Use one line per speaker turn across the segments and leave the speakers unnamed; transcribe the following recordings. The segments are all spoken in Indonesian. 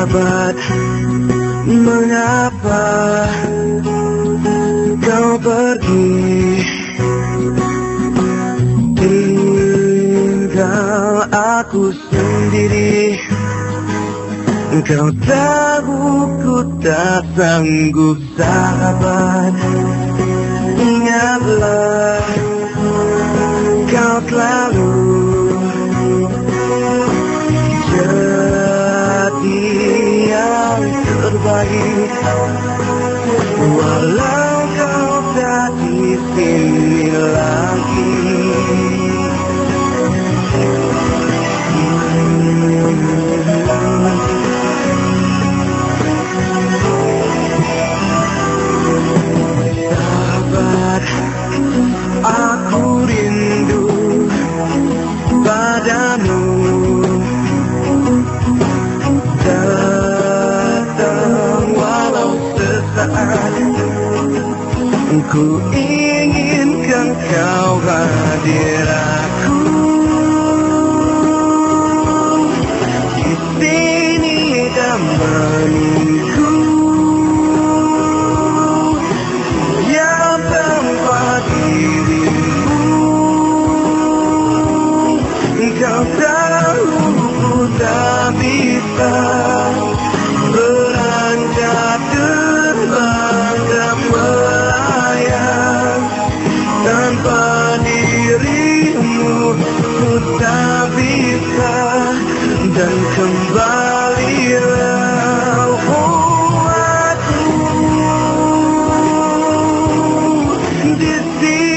Sahabat, mengapa kau pergi? aku sendiri. Engkau tahu ku tak sanggup sahabat Ingatlah Kau selalu Ku inginkan kau hadir dan kembalilah oh umatmu di sini.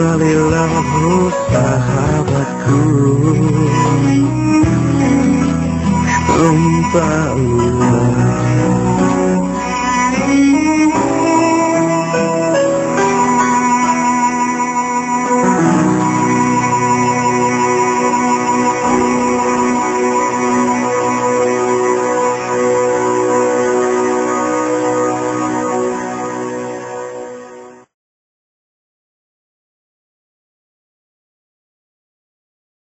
Kembalilah oh sahabatku. Umpamalah